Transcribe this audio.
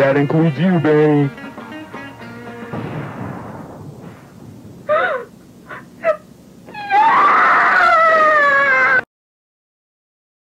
That includes you, babe.